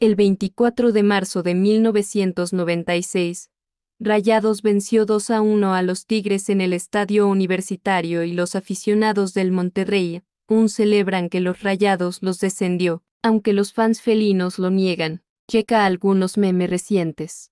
El 24 de marzo de 1996, Rayados venció 2 a 1 a los Tigres en el Estadio Universitario y los aficionados del Monterrey aún celebran que los Rayados los descendió, aunque los fans felinos lo niegan. Checa algunos memes recientes.